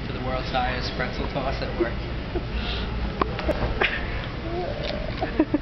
up to the world's highest pretzel toss at work.